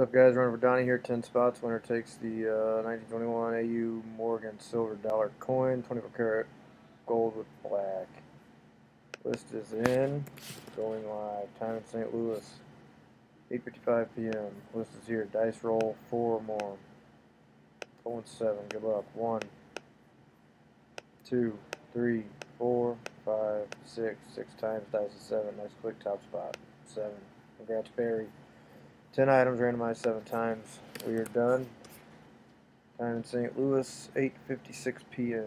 What's up, guys? Running for Donnie here. 10 spots. Winner takes the uh, 1921 AU Morgan silver dollar coin, 24 karat gold with black. List is in. Going live. Time in St. Louis. 8.55 p.m. List is here. Dice roll. Four more. Going seven. Good luck. One, two, three, four, five, six. Six times. Dice is seven. Nice quick top spot. Seven. Congrats, Barry. 10 items randomized 7 times. We are done. Time in St. Louis, 8.56 p.m.